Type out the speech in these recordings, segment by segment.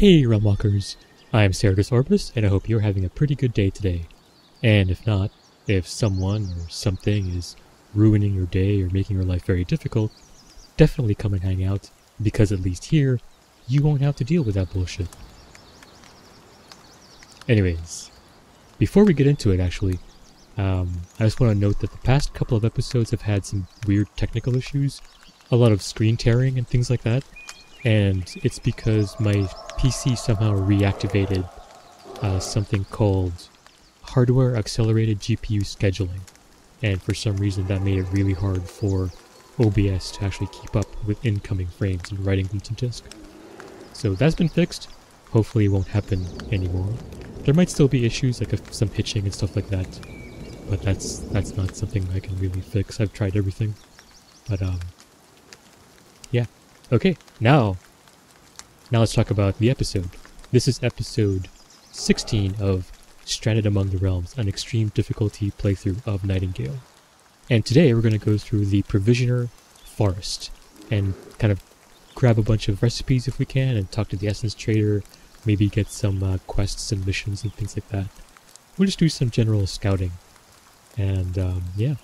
Hey, Realmwalkers! I am Ceritus Orbis, and I hope you're having a pretty good day today. And if not, if someone or something is ruining your day or making your life very difficult, definitely come and hang out, because at least here, you won't have to deal with that bullshit. Anyways, before we get into it actually, um, I just want to note that the past couple of episodes have had some weird technical issues, a lot of screen tearing and things like that, and it's because my PC somehow reactivated uh, something called hardware accelerated GPU scheduling, and for some reason that made it really hard for OBS to actually keep up with incoming frames and writing them to disk. So that's been fixed. Hopefully it won't happen anymore. There might still be issues like some hitching and stuff like that, but that's that's not something I can really fix. I've tried everything, but um, yeah. Okay, now, now let's talk about the episode. This is episode 16 of Stranded Among the Realms, an extreme difficulty playthrough of Nightingale. And today we're going to go through the Provisioner Forest and kind of grab a bunch of recipes if we can and talk to the Essence Trader, maybe get some uh, quests and missions and things like that. We'll just do some general scouting. And um, yeah.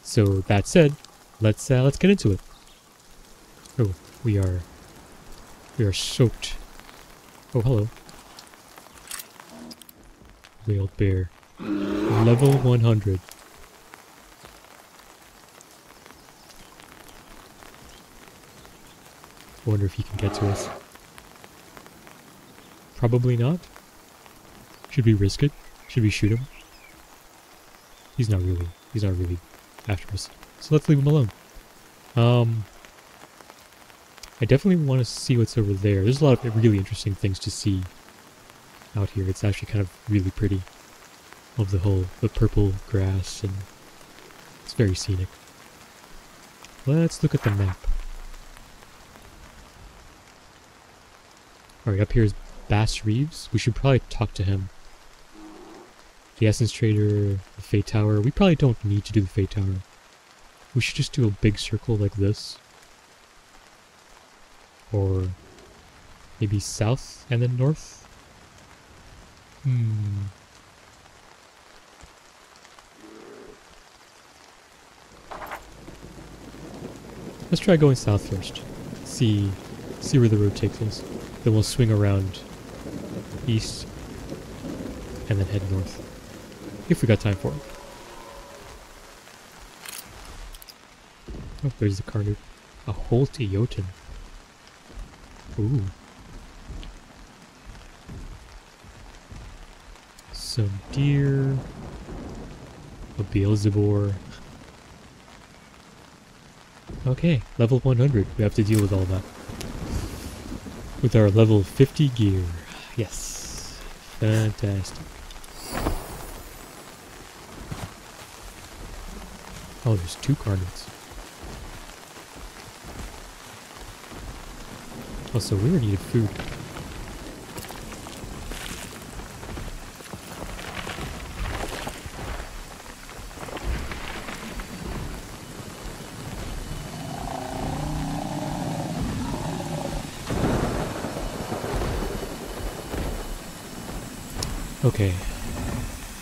So that said, let's uh, let's get into it. Oh, we are we are soaked. Oh, hello. Whaled bear. Level 100. Wonder if he can get to us. Probably not. Should we risk it? Should we shoot him? He's not really, he's not really after us. So let's leave him alone. Um, I definitely want to see what's over there. There's a lot of really interesting things to see out here. It's actually kind of really pretty. Love the whole, the purple grass and it's very scenic. Let's look at the map. Alright, up here is Bass Reeves. We should probably talk to him. The Essence Trader, the Fate Tower. We probably don't need to do the Fate Tower. We should just do a big circle like this. Or maybe south and then north? Hmm. Let's try going south first. See see where the road takes us. Then we'll swing around east and then head north. If we got time for it. Oh, there's the Carnoot. A Holt Eoten. Ooh. Some deer. A Beelzebor. Okay, level 100. We have to deal with all that with our level 50 gear. Yes. Fantastic. Oh, there's two Oh, Carnoots. Also, we needed food. Okay.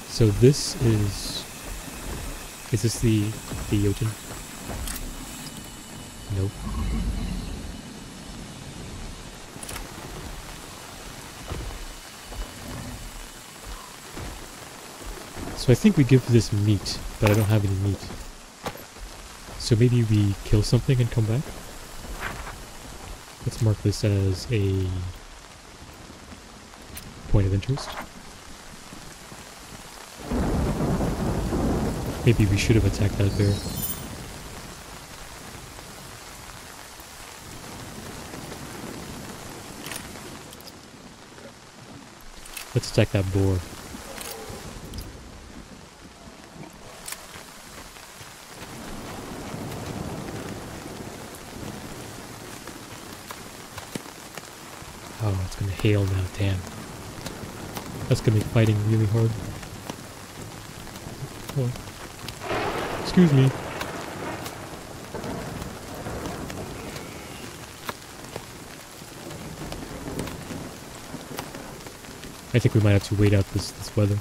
So this is... Is this the, the Eoten? Nope. So I think we give this meat, but I don't have any meat. So maybe we kill something and come back? Let's mark this as a point of interest. Maybe we should have attacked that bear. Let's attack that boar. Hail now, damn. That's gonna be fighting really hard. Oh. Excuse me. I think we might have to wait out this, this weather.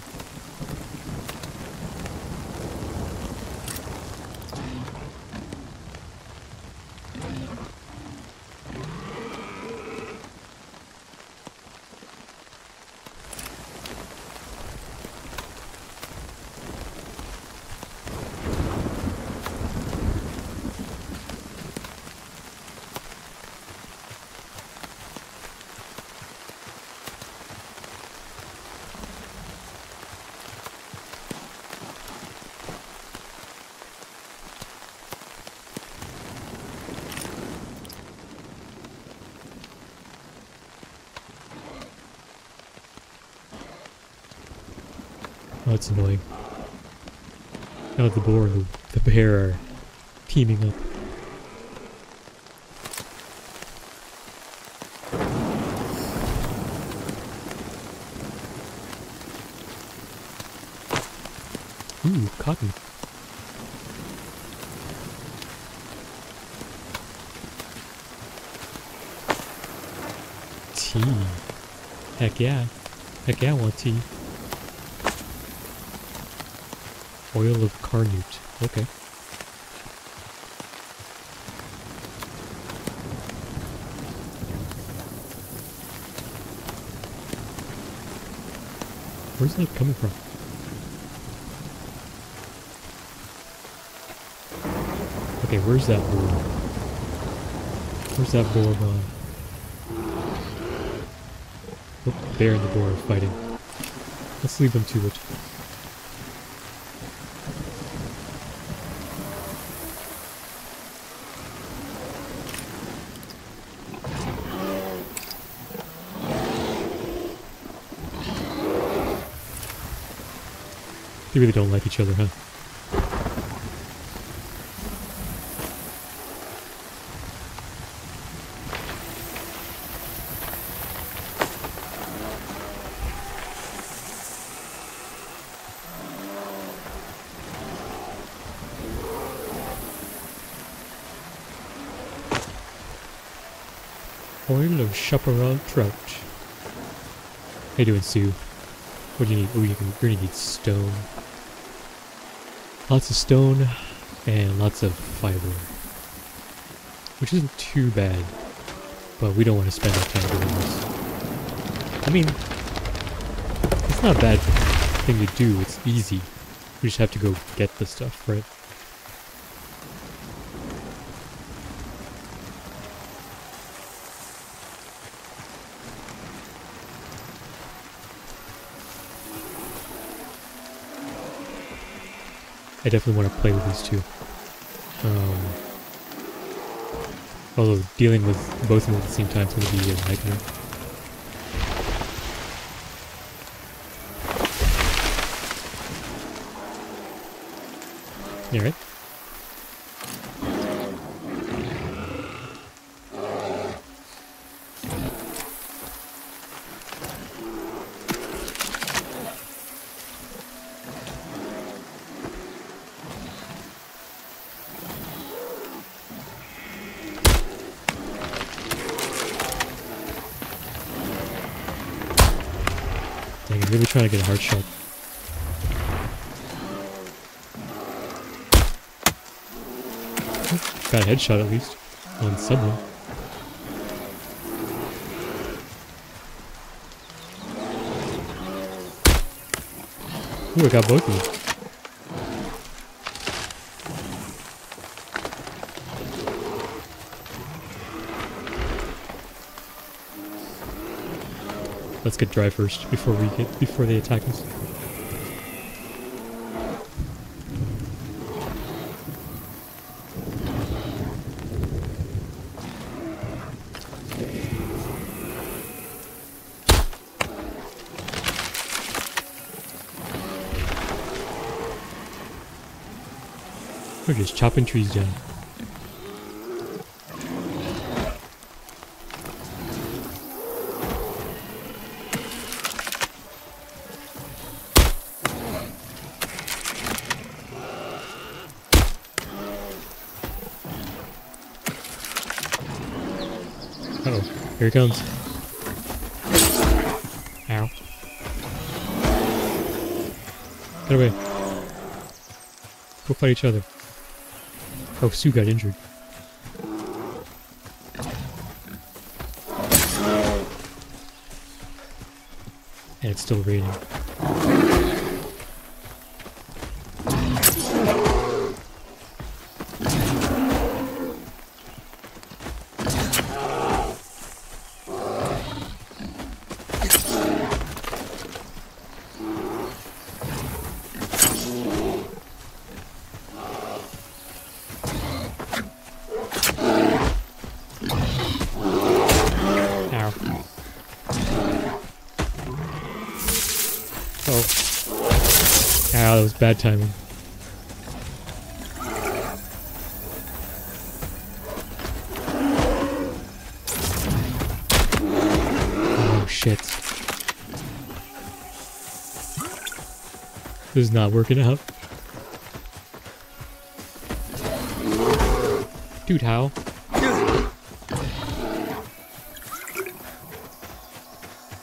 That's annoying. Now the boar and the, the bear are teaming up. Ooh, cotton. Tea. Heck yeah. Heck yeah, I want tea. Oil of Carnute. Okay. Where's that coming from? Okay, where's that boar? Where's that boar gone? Oh, the bear and the boar are fighting. Let's leave them to it. They really don't like each other, huh? Oil of chaparral trout. How you doing, Sue? What do you need? Oh, you're gonna need stone. Lots of stone and lots of fiber. Which isn't too bad, but we don't want to spend our time doing this. I mean, it's not a bad thing to do, it's easy. We just have to go get the stuff, right? I definitely want to play with these two. Um, although dealing with both of them at the same time is going to be a nightmare. I'm trying to get a hard shot. Got a headshot at least. On someone. Ooh, I got both of them. Let's get dry first before we get before they attack us. We're just chopping trees down. Here it comes. Ow. Get away. Go fight each other. Oh, Sue got injured. And it's still raining. Bad timing. Oh shit. This is not working out. Dude, how?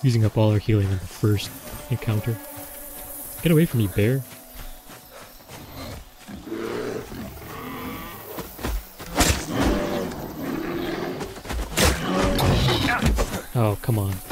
Using up all our healing in the first encounter. Get away from me, bear. Oh, come on.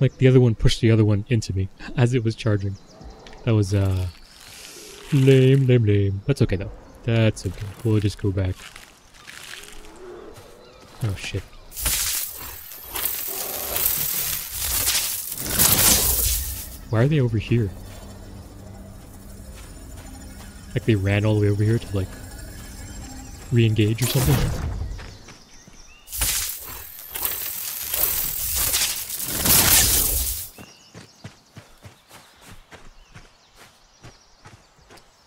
Like the other one pushed the other one into me as it was charging. That was uh lame, lame, lame. That's okay though. That's okay. We'll just go back. Oh shit. Why are they over here? Like they ran all the way over here to like re-engage or something?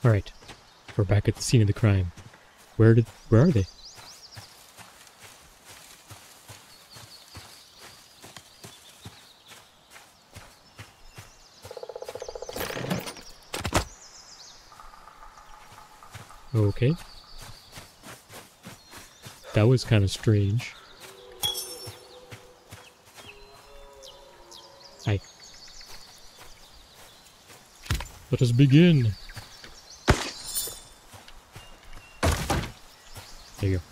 Alright. We're back at the scene of the crime. Where did where are they? Okay. That was kind of strange. Hi. Let us begin. There you go.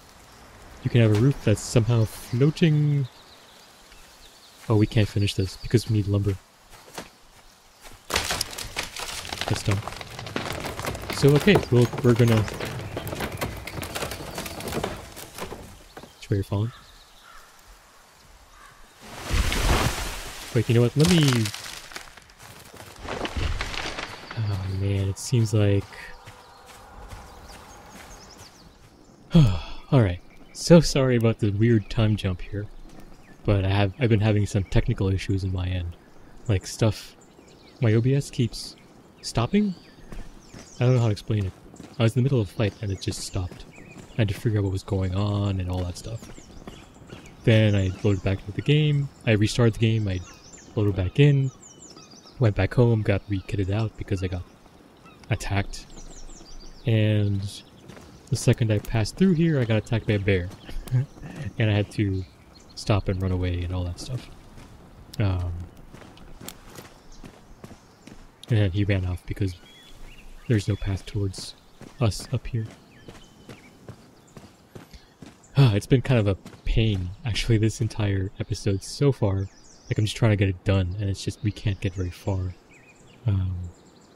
You can have a roof that's somehow floating. Oh, we can't finish this because we need lumber. That's dumb. So okay, well we're gonna. Which way you're falling? Wait, you know what? Let me. Oh man, it seems like. Alright. So sorry about the weird time jump here. But I have I've been having some technical issues in my end. Like stuff my OBS keeps stopping? I don't know how to explain it. I was in the middle of a fight and it just stopped. I had to figure out what was going on and all that stuff. Then I loaded back into the game. I restarted the game. I loaded back in. Went back home. Got re-kitted out because I got attacked. And the second I passed through here, I got attacked by a bear. and I had to stop and run away and all that stuff. Um, and then he ran off because there's no path towards us up here. Ah, it's been kind of a pain, actually, this entire episode so far. Like, I'm just trying to get it done, and it's just we can't get very far. Um,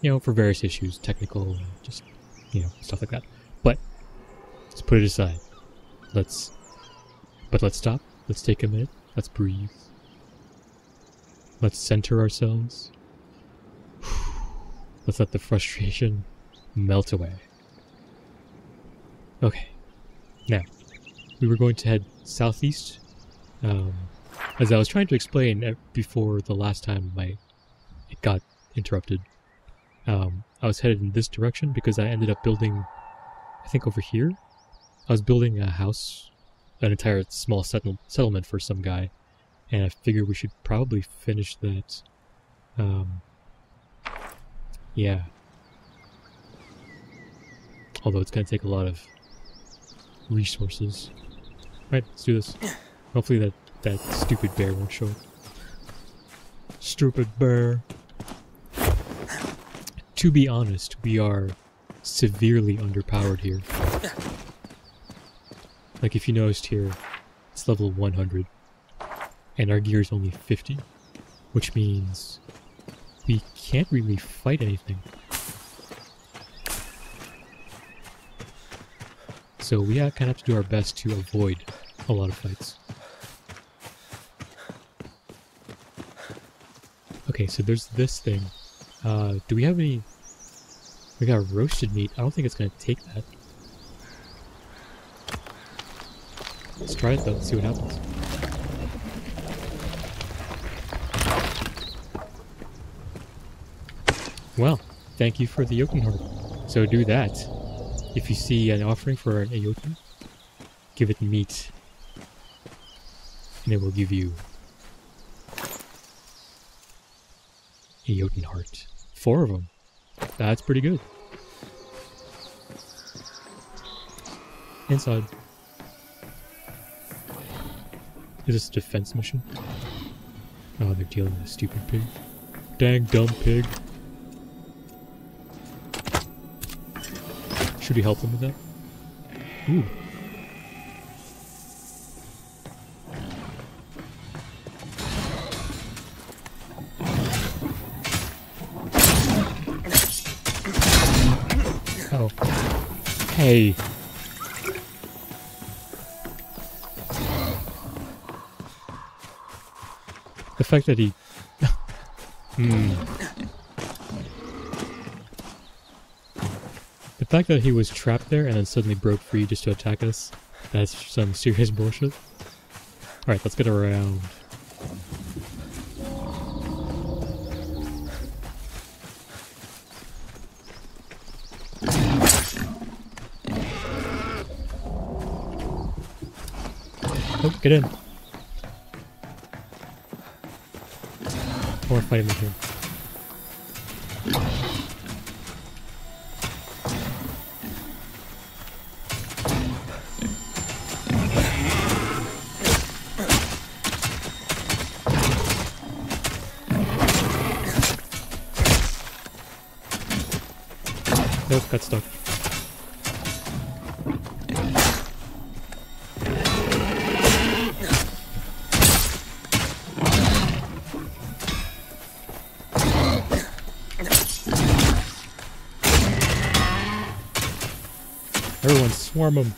you know, for various issues, technical, just, you know, stuff like that. Let's put it aside. Let's, but let's stop. Let's take a minute. Let's breathe. Let's center ourselves. Let's let the frustration melt away. Okay. Now, we were going to head southeast. Um, as I was trying to explain uh, before the last time my it got interrupted. um, I was headed in this direction because I ended up building, I think over here, I was building a house, an entire small settle- settlement for some guy, and I figured we should probably finish that. Um, yeah. Although it's gonna take a lot of resources. Right, let's do this. Hopefully that, that stupid bear won't show up. Stupid bear. To be honest, we are severely underpowered here. Like if you noticed here, it's level 100. And our gear is only 50. Which means we can't really fight anything. So we kind of have to do our best to avoid a lot of fights. Okay, so there's this thing. Uh, do we have any... We got roasted meat. I don't think it's going to take that. Let's try it though, see what happens. Well, thank you for the Eoten heart. So do that. If you see an offering for a Eoten, give it meat. And it will give you a Eoten heart. Four of them. That's pretty good. Inside. Is this a defense mission? Oh, they're dealing with a stupid pig. Dang dumb pig. Should we help them with that? Ooh. Oh. Hey. Fact that he... Hmm. The fact that he was trapped there and then suddenly broke free just to attack us, that's some serious bullshit. Alright, let's get around. Oh, get in. Want to him. Nope, got stuck. Swarm them.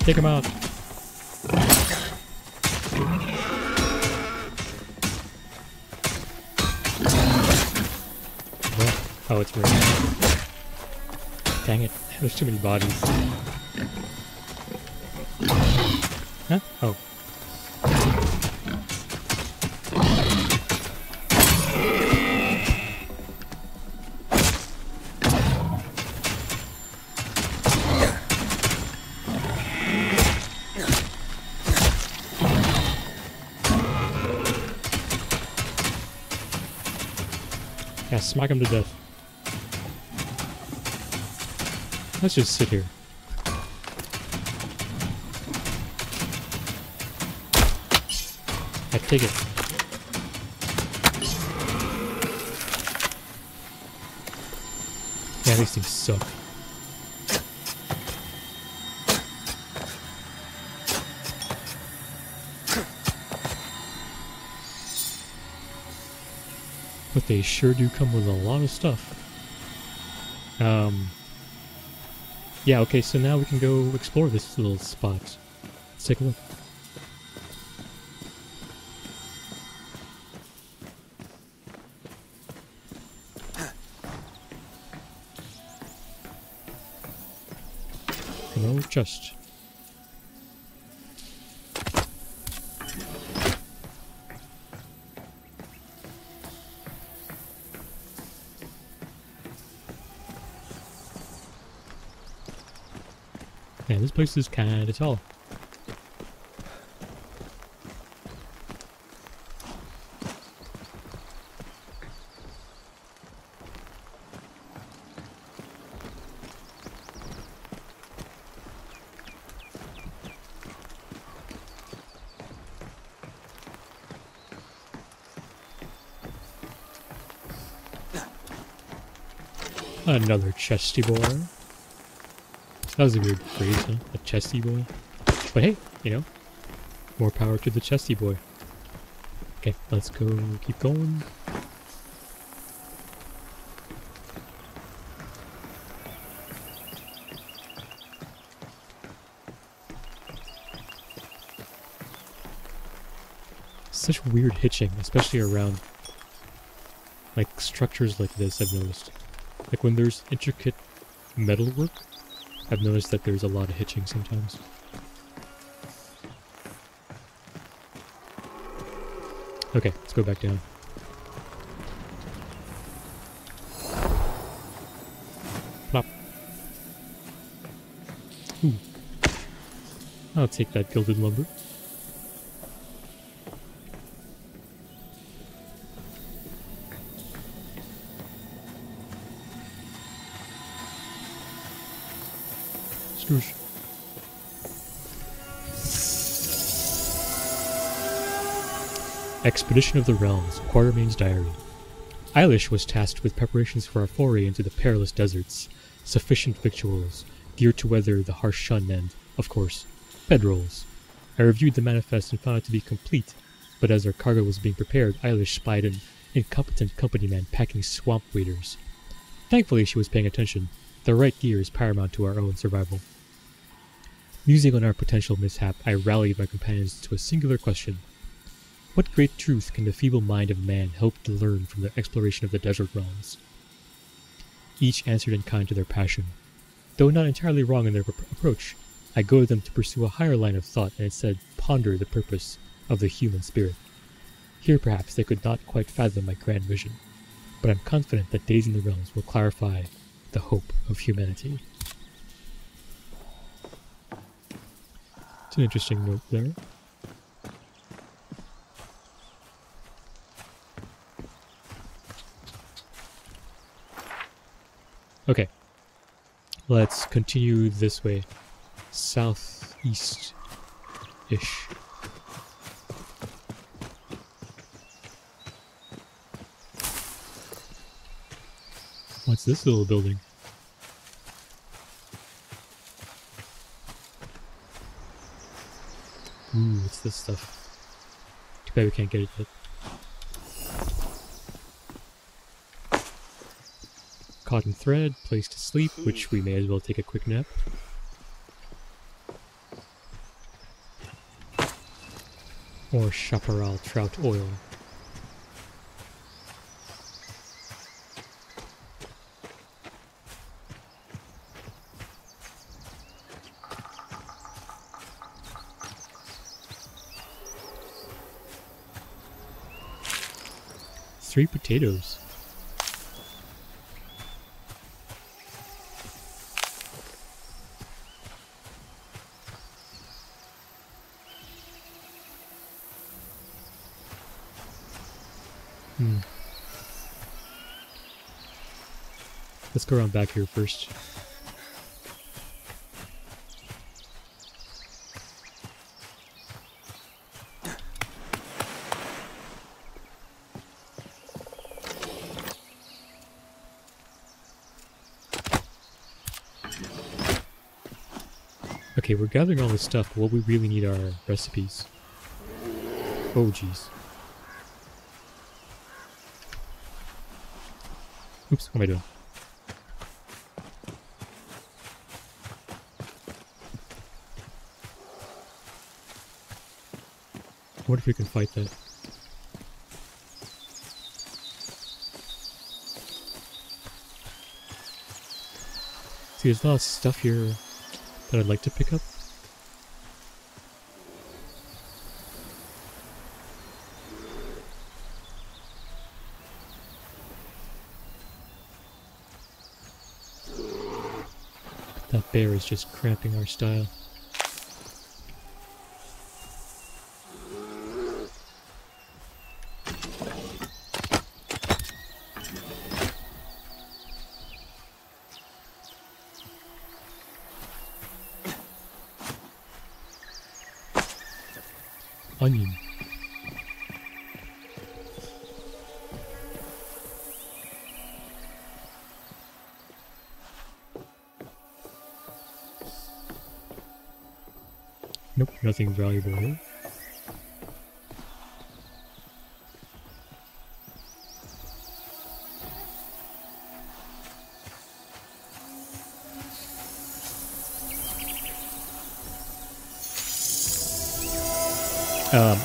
Take them out. Oh, it's raining. Dang it. There's too many bodies. Huh? Oh. Smack him to death. Let's just sit here. I take it. Yeah, these things suck. They sure do come with a lot of stuff. Um, yeah, okay, so now we can go explore this little spot. Let's take a look. Hello, chest. This place is kinda tall. Another chesty boy. That was a weird phrase, huh? A chesty boy. But hey, you know, more power to the chesty boy. Okay, let's go. Keep going. Such weird hitching, especially around like structures like this. I've noticed. Like when there's intricate metal work, I've noticed that there's a lot of hitching sometimes. Okay, let's go back down. Plop. Ooh. I'll take that gilded lumber. Expedition of the Realms, Quatermain's Diary. Eilish was tasked with preparations for our foray into the perilous deserts, sufficient victuals, gear to weather the harsh sun, and, of course, bedrolls. I reviewed the manifest and found it to be complete, but as our cargo was being prepared, Eilish spied an incompetent company man packing swamp waders. Thankfully, she was paying attention. The right gear is paramount to our own survival. Musing on our potential mishap, I rallied my companions to a singular question. What great truth can the feeble mind of man hope to learn from the exploration of the desert realms? Each answered in kind to their passion. Though not entirely wrong in their approach, I goaded them to pursue a higher line of thought and instead ponder the purpose of the human spirit. Here perhaps they could not quite fathom my grand vision, but I'm confident that Days in the Realms will clarify the hope of humanity. It's an interesting note there. Okay. Let's continue this way. Southeast-ish. What's this little building? Ooh, what's this stuff? Too bad we can't get it yet. Cotton thread, place to sleep, which we may as well take a quick nap. Or chaparral trout oil. Three potatoes. Hmm. Let's go around back here first. We're gathering all this stuff, but what we really need are recipes. Oh, jeez. Oops, what am I doing? What if we can fight that? See, there's a lot of stuff here that I'd like to pick up. That bear is just cramping our style. Onion. Nope, nothing valuable here.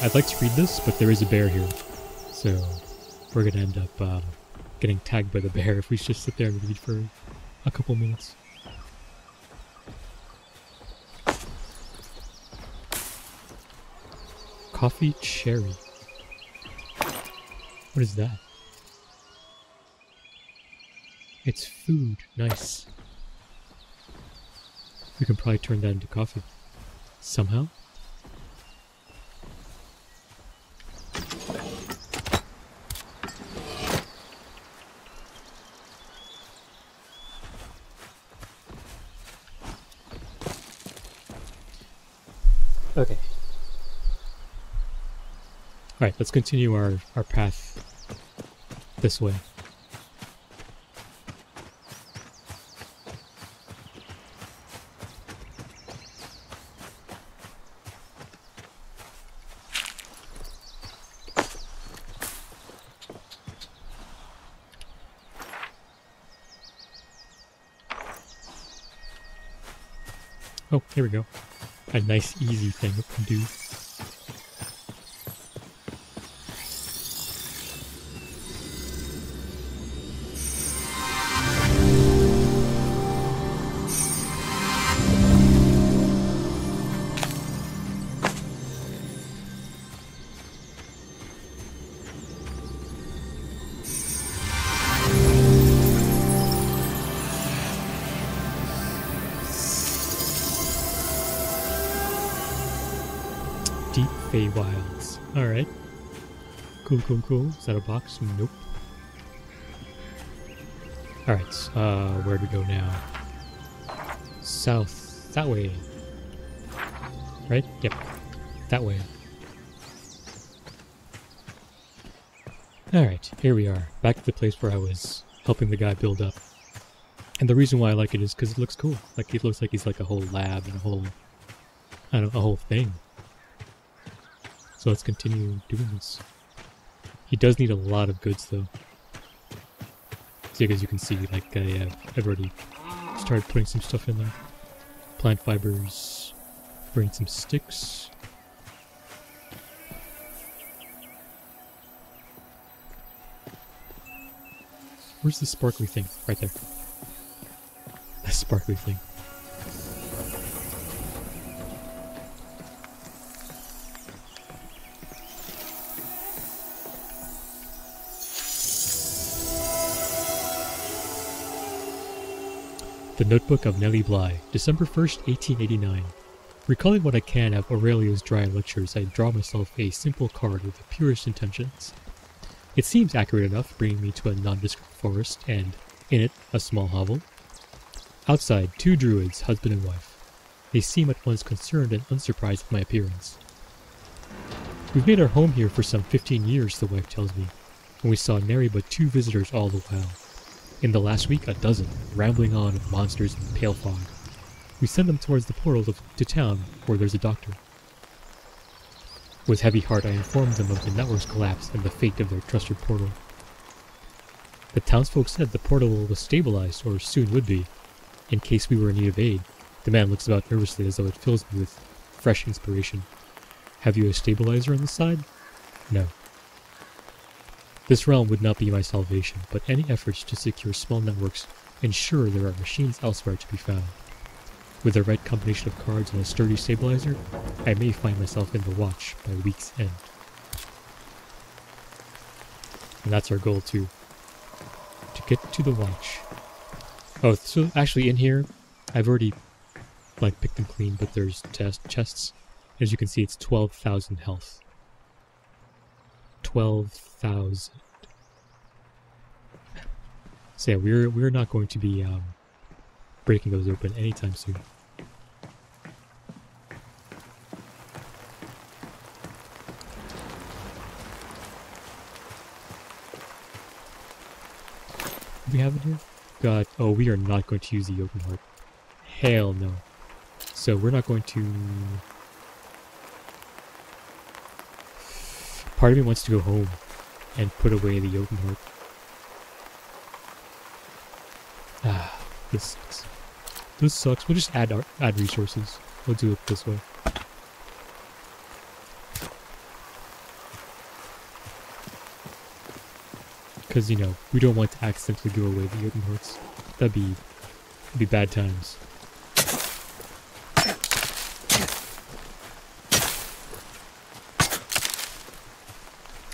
I'd like to read this, but there is a bear here. So we're going to end up um, getting tagged by the bear if we just sit there and read for a couple minutes. Coffee cherry. What is that? It's food. Nice. We can probably turn that into coffee. Somehow? Alright, let's continue our, our path this way. Oh, here we go. A nice easy thing to do. Cool, cool, cool. Is that a box? Nope. Alright, uh, where do we go now? South. That way. Right? Yep. That way. Alright, here we are. Back to the place where I was helping the guy build up. And the reason why I like it is because it looks cool. Like, it looks like he's like a whole lab and a whole... I don't know, a whole thing. So let's continue doing this. He does need a lot of goods though. See, as you can see, like uh, I've already started putting some stuff in there. Plant fibers, bring some sticks. Where's the sparkly thing? Right there. That sparkly thing. The Notebook of Nellie Bly, December 1st, 1889. Recalling what I can of Aurelia's dry lectures, I draw myself a simple card with the purest intentions. It seems accurate enough, bringing me to a nondescript forest, and, in it, a small hovel. Outside, two druids, husband and wife. They seem at once concerned and unsurprised at my appearance. We've made our home here for some fifteen years, the wife tells me, and we saw nary but two visitors all the while. In the last week, a dozen, rambling on of monsters and pale fog. We send them towards the portal of, to town, where there's a doctor. With heavy heart, I informed them of the network's collapse and the fate of their trusted portal. The townsfolk said the portal was stabilized, or soon would be, in case we were in need of aid. The man looks about nervously as though it fills me with fresh inspiration. Have you a stabilizer on the side? No. This realm would not be my salvation, but any efforts to secure small networks ensure there are machines elsewhere to be found. With the right combination of cards and a sturdy stabilizer, I may find myself in the watch by week's end. And that's our goal too. To get to the watch. Oh, so actually in here, I've already like picked them clean, but there's test chests. As you can see, it's 12,000 health. 12,000. So yeah, we're we're not going to be um, breaking those open anytime soon. we have in here? God, oh, we are not going to use the Eoten heart. Hell no. So we're not going to... Part of me wants to go home and put away the Eoten heart. Ah, this sucks. This sucks. We'll just add our, add resources. We'll do it this way. Because, you know, we don't want to accidentally give away the Eoten hearts. That'd be, that'd be bad times.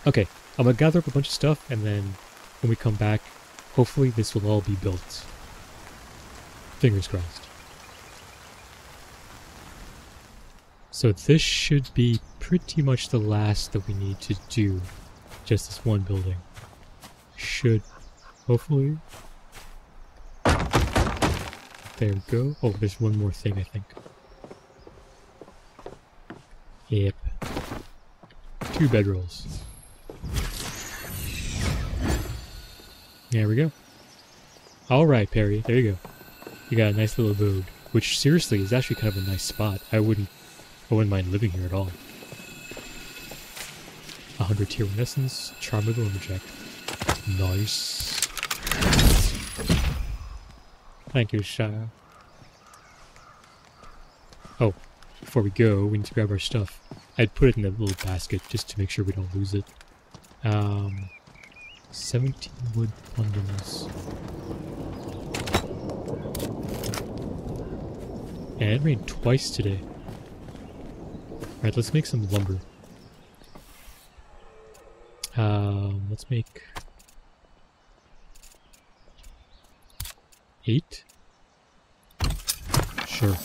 Okay, I'm gonna gather up a bunch of stuff, and then when we come back, hopefully this will all be built. Fingers crossed. So this should be pretty much the last that we need to do. Just this one building. Should, hopefully. There we go. Oh, there's one more thing, I think. Yep. Two bedrolls. There we go. Alright, Perry. There you go. You got a nice little abode. Which, seriously, is actually kind of a nice spot. I wouldn't... I wouldn't mind living here at all. 100 tier one essence. Charm of the lumberjack. Nice. Thank you, Shire. Oh, before we go, we need to grab our stuff. I'd put it in a little basket just to make sure we don't lose it. Um, 17 wood bundles. And it rained twice today. Alright, let's make some lumber. Um, let's make eight. Sure.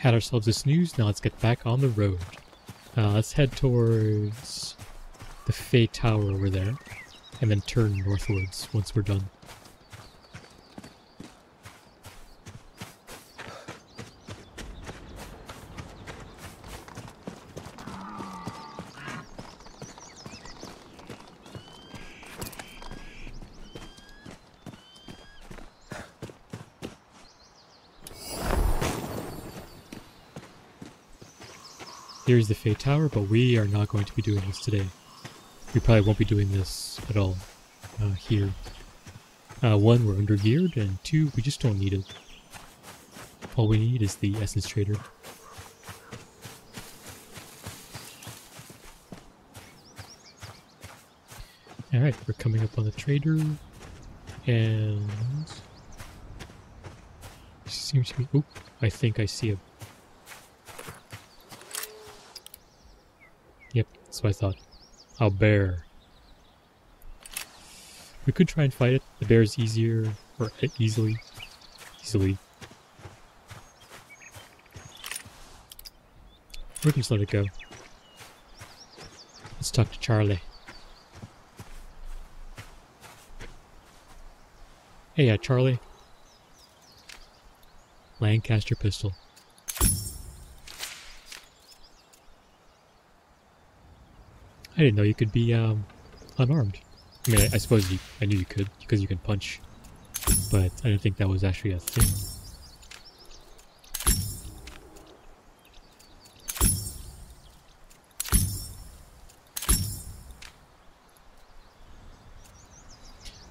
Had ourselves a snooze, now let's get back on the road. Uh, let's head towards the Fey Tower over there, and then turn northwards once we're done. The Fey Tower, but we are not going to be doing this today. We probably won't be doing this at all uh, here. Uh, one, we're under geared, and two, we just don't need it. All we need is the Essence Trader. Alright, we're coming up on the trader, and... Seems to be... Oh, I think I see a Yep, that's what I thought. A bear. We could try and fight it. The bear is easier, or easily, easily. We can just let it go. Let's talk to Charlie. Hey, yeah, Charlie. Lancaster pistol. I didn't know you could be um, unarmed. I mean, I, I suppose you, I knew you could because you can punch, but I didn't think that was actually a thing.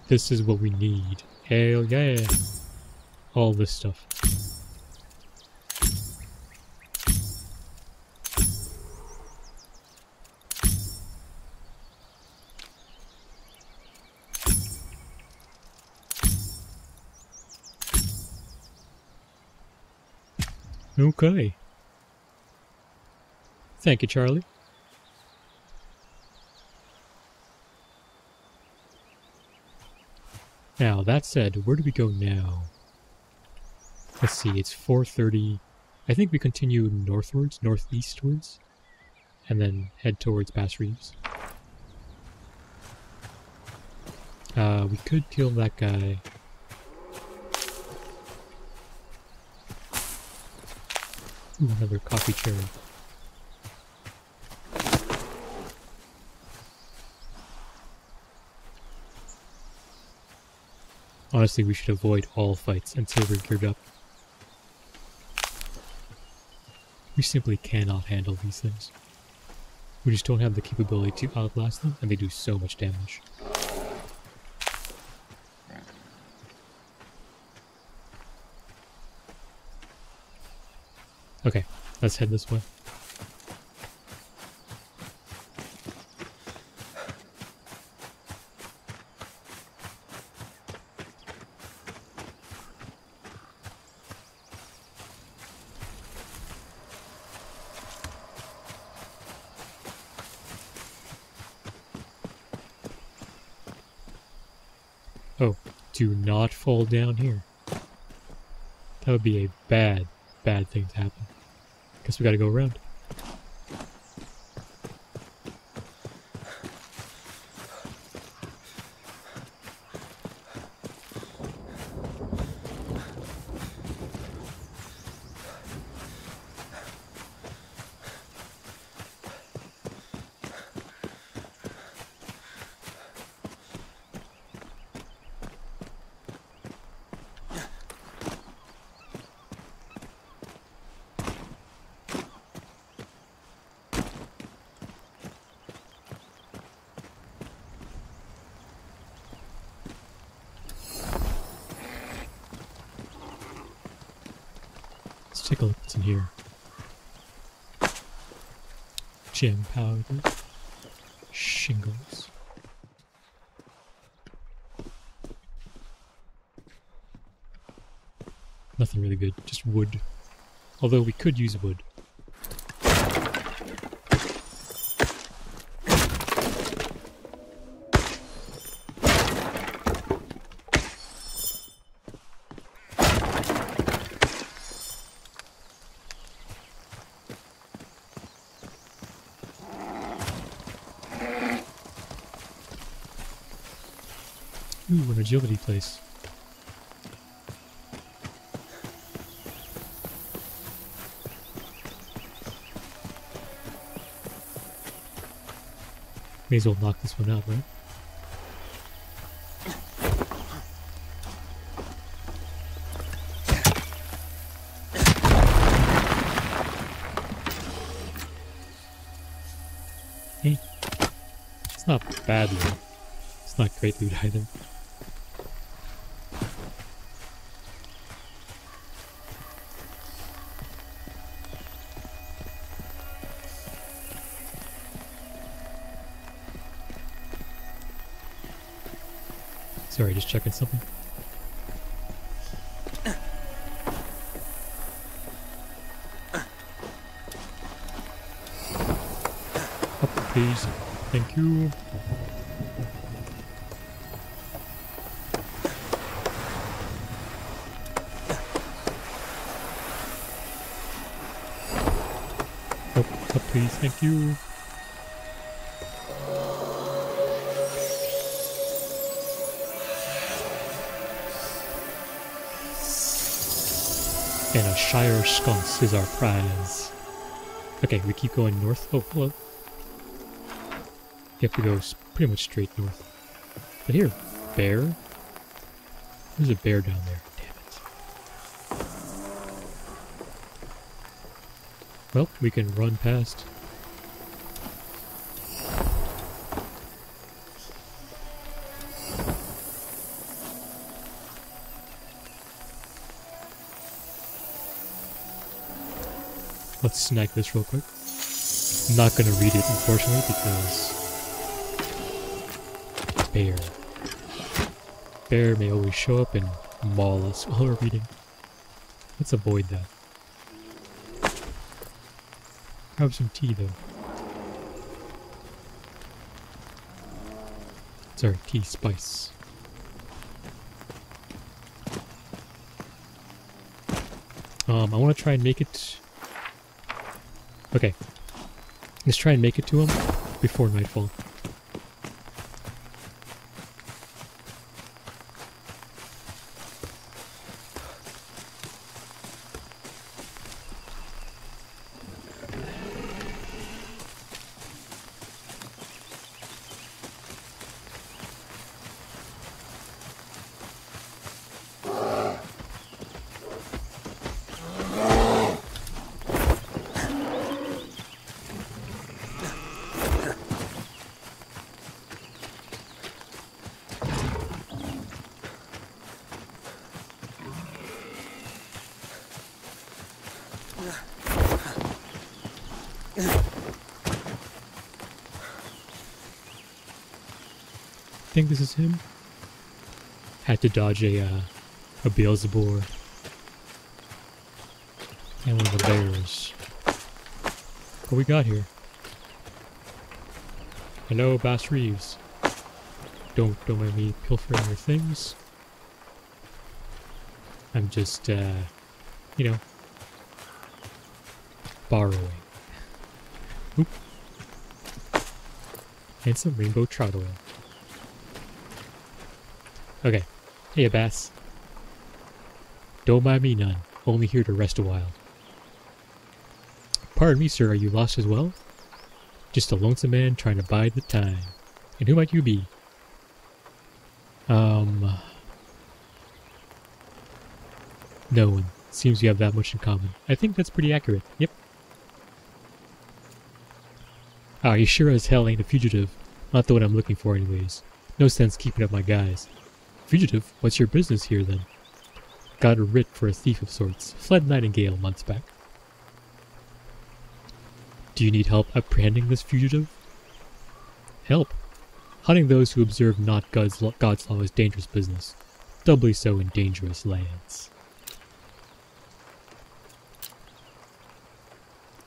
This is what we need. Hell yeah! All this stuff. Okay. Thank you, Charlie. Now, that said, where do we go now? Let's see, it's 4.30. I think we continue northwards, northeastwards, and then head towards Bass Reeves. Uh, we could kill that guy. Another coffee cherry. Honestly, we should avoid all fights until we're geared up. We simply cannot handle these things. We just don't have the capability to outlast them, and they do so much damage. Okay, let's head this way. Oh, do not fall down here. That would be a bad, bad things happen. Guess we gotta go around. Let's take a look what's in here. Gem powder. Shingles. Nothing really good, just wood. Although we could use wood. Ooh, an agility place. May as well knock this one out, right? Hey, it's not bad loot. It's not great loot either. Checking something. Up, please. Thank you. Up, up, please. Thank you. And a Shire sconce is our prize. Okay, we keep going north. Oh, hello. You have to go pretty much straight north. But here, bear? There's a bear down there. Damn it. Well, we can run past. Let's snag this real quick. I'm not gonna read it, unfortunately, because bear. Bear may always show up and maul us while we're reading. Let's avoid that. Have some tea though. Sorry, tea spice. Um, I want to try and make it... Okay. Let's try and make it to him before nightfall. Think this is him. Had to dodge a, uh, a Beelzebub and one of the bears. What we got here? Hello, Bass Reeves. Don't don't mind me pilfering your things. I'm just, uh, you know, borrowing. Oop. And some rainbow trout oil. Okay. Hey, Bass. Don't mind me none. Only here to rest a while. Pardon me, sir. Are you lost as well? Just a lonesome man trying to bide the time. And who might you be? Um... No one. Seems you have that much in common. I think that's pretty accurate. Yep. Ah, you sure as hell ain't a fugitive. Not the one I'm looking for anyways. No sense keeping up my guise. Fugitive? What's your business here, then? Got a writ for a thief of sorts. Fled Nightingale months back. Do you need help apprehending this fugitive? Help? Hunting those who observe not God's, law, God's law is dangerous business. Doubly so in dangerous lands.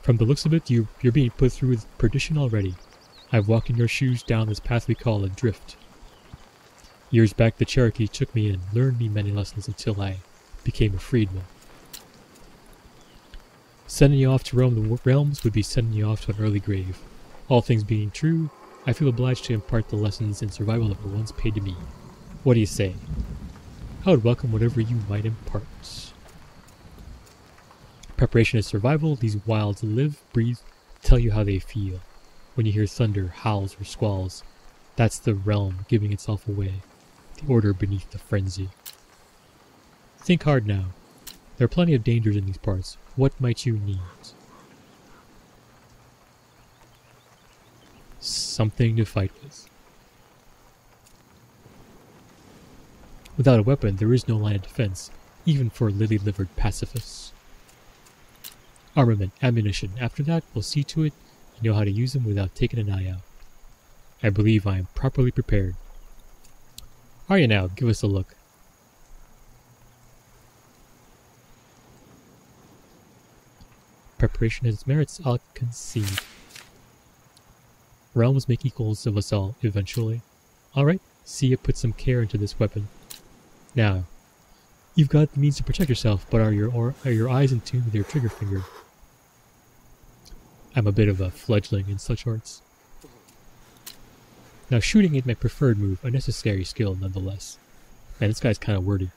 From the looks of it, you, you're being put through with perdition already. I've walked in your shoes down this path we call a drift. Years back, the Cherokee took me in, learned me many lessons until I became a freedman. Sending you off to roam the realms would be sending you off to an early grave. All things being true, I feel obliged to impart the lessons in survival that were once paid to me. What do you say? I would welcome whatever you might impart. Preparation is survival. These wilds live, breathe, tell you how they feel. When you hear thunder, howls, or squalls, that's the realm giving itself away the order beneath the frenzy. Think hard now. There are plenty of dangers in these parts. What might you need? Something to fight with. Without a weapon, there is no line of defense, even for lily-livered pacifists. Armament, ammunition. After that, we'll see to it you know how to use them without taking an eye out. I believe I am properly prepared. Are you now? Give us a look. Preparation has its merits, I'll concede. Realms make equals of us all, eventually. Alright, see you put some care into this weapon. Now, you've got the means to protect yourself, but are your, or, are your eyes in tune with your trigger finger? I'm a bit of a fledgling in such arts. Now shooting ain't my preferred move, a necessary skill nonetheless. Man, this guy's kinda wordy.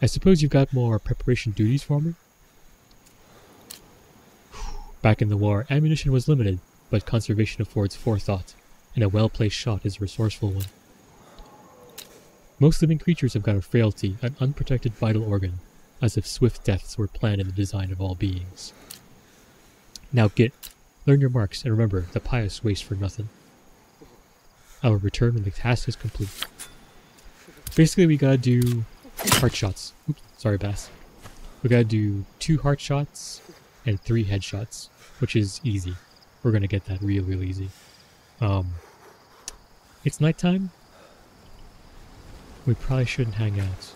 I suppose you've got more preparation duties for me? Back in the war, ammunition was limited, but conservation affords forethought, and a well-placed shot is a resourceful one. Most living creatures have got a frailty, an unprotected vital organ, as if swift deaths were planned in the design of all beings. Now get, learn your marks, and remember, the pious waste for nothing. I will return when the task is complete. Basically, we gotta do heart shots. Oops, sorry, Bass. We gotta do two heart shots and three headshots, which is easy. We're gonna get that real, real easy. Um, it's nighttime. We probably shouldn't hang out.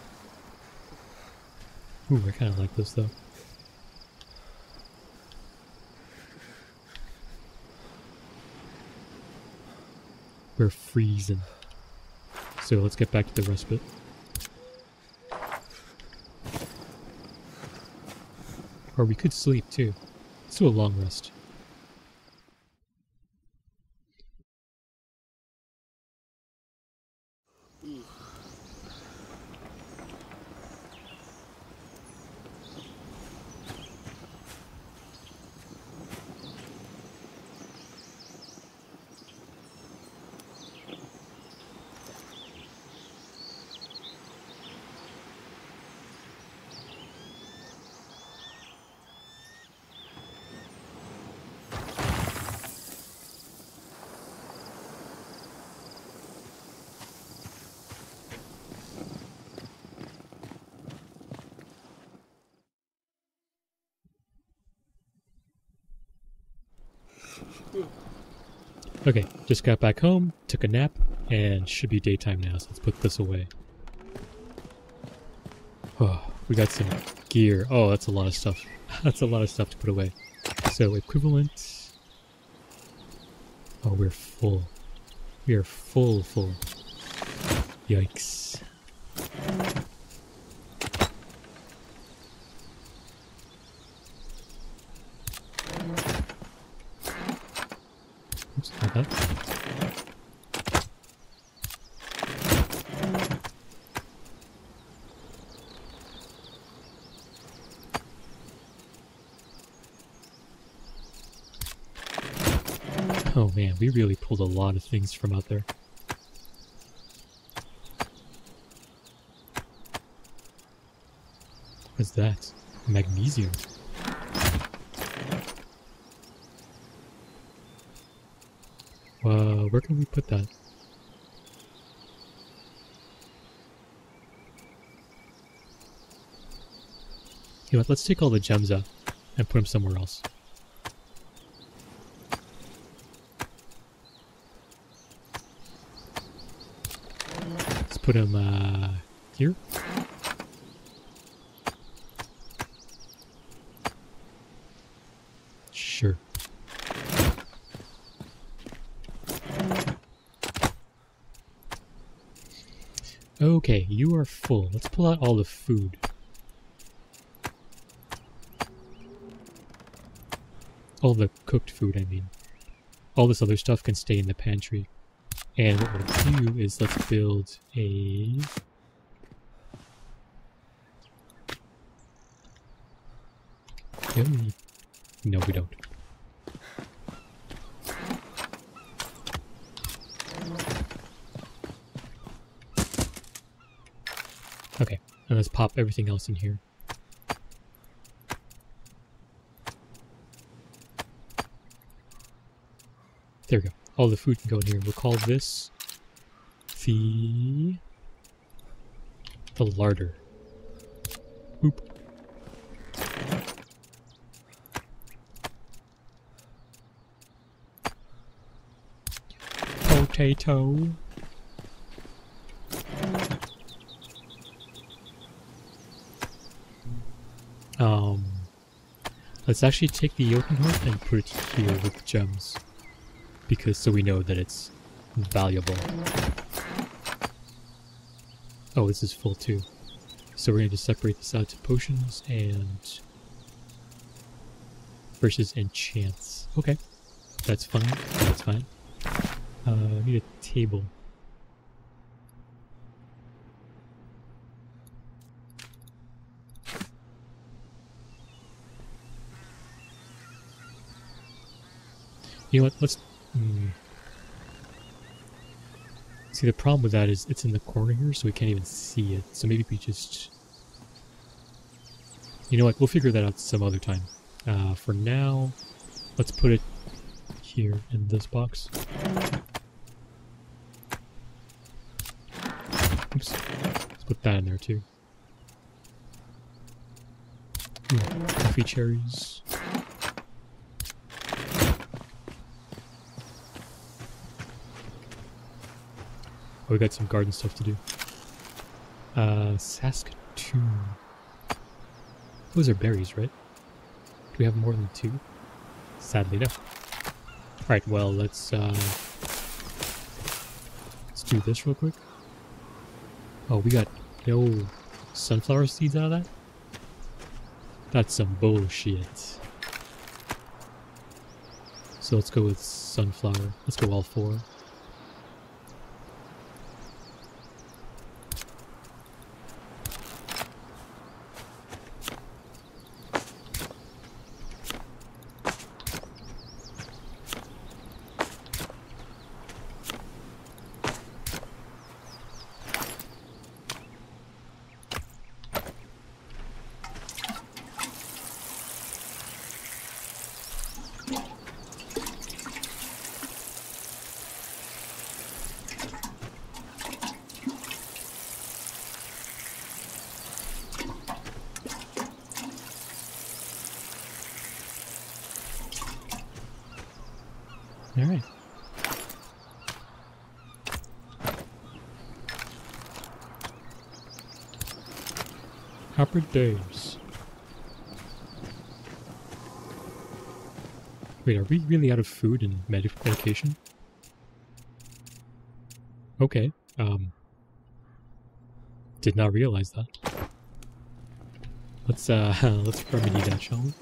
Ooh, I kind of like this though. We're freezing. So let's get back to the respite. Or we could sleep too. Let's do a long rest. Okay, just got back home, took a nap, and should be daytime now, so let's put this away. Oh, we got some gear. Oh, that's a lot of stuff. that's a lot of stuff to put away. So, equivalent... Oh, we're full. We are full, full. Yikes. Oops, not that. Oh man, we really pulled a lot of things from out there. What's that? Magnesium. Uh, where can we put that? You know what, let's take all the gems out and put them somewhere else. Put them uh, here. Sure. Okay, you are full. Let's pull out all the food. All the cooked food, I mean. All this other stuff can stay in the pantry. And what we'll do is let's build a... No, we don't. Okay, and let's pop everything else in here. There we go. All the food can go in here. We'll call this the the larder. Oop. Potato. Um, let's actually take the Eoten heart and put it here with gems. Because so we know that it's valuable. Oh, this is full too. So we're going to separate this out to potions and versus enchants. Okay, that's fine. That's fine. Uh, I need a table. You know what? Let's. Hmm. See, the problem with that is it's in the corner here, so we can't even see it. So maybe we just. You know what? We'll figure that out some other time. Uh, for now, let's put it here in this box. Oops. Let's put that in there too. Ooh, coffee cherries. We got some garden stuff to do. Uh, Saskatoon. Those are berries, right? Do we have more than two? Sadly, no. Alright, well, let's, uh... Let's do this real quick. Oh, we got no sunflower seeds out of that? That's some bullshit. So let's go with sunflower. Let's go all four. Alright. Happy days. Wait, are we really out of food and med medication? Okay, um... Did not realize that. Let's, uh, let's remedy that, shall we?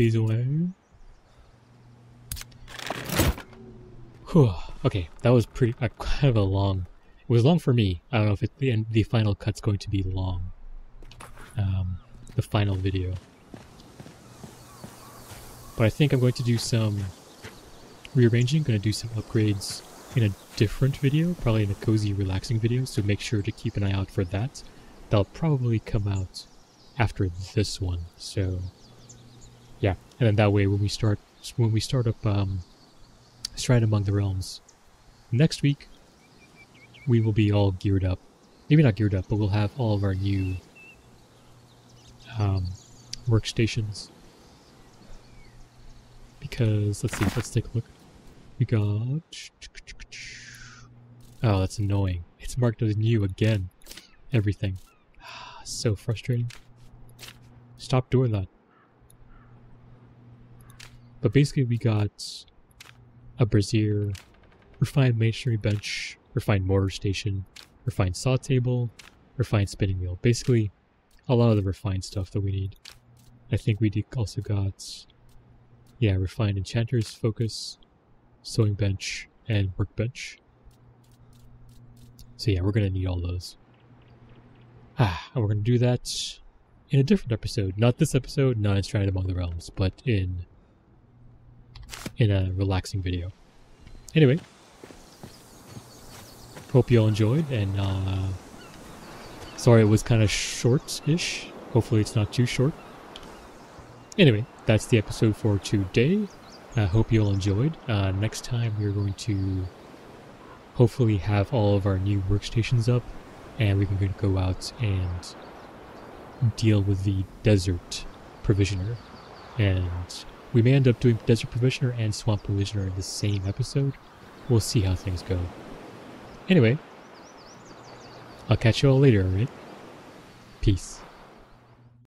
These away. Whew. Okay, that was pretty uh, kind of a long. It was long for me. I don't know if it, the end, the final cut's going to be long. Um, the final video. But I think I'm going to do some rearranging. Going to do some upgrades in a different video, probably in a cozy, relaxing video. So make sure to keep an eye out for that. That'll probably come out after this one. So yeah, and then that way when we start when we start up um, Stranded Among the Realms next week, we will be all geared up. Maybe not geared up, but we'll have all of our new um, workstations. Because let's see, let's take a look. We got oh, that's annoying. It's marked as new again. Everything. so frustrating. Stop doing that. But basically we got a brazier, refined masonry bench, refined mortar station, refined saw table, refined spinning wheel. Basically, a lot of the refined stuff that we need. I think we also got, yeah, refined enchanter's focus, sewing bench, and workbench. So yeah, we're going to need all those. Ah, and we're going to do that in a different episode. Not this episode, not in Stranded Among the Realms, but in in a relaxing video. Anyway, hope you all enjoyed, and uh, sorry it was kind of short-ish. Hopefully it's not too short. Anyway, that's the episode for today. I hope you all enjoyed. Uh, next time we're going to hopefully have all of our new workstations up, and we can go out and deal with the desert provisioner. And we may end up doing desert provisioner and swamp provisioner in the same episode. We'll see how things go. Anyway, I'll catch you all later, alright? Peace.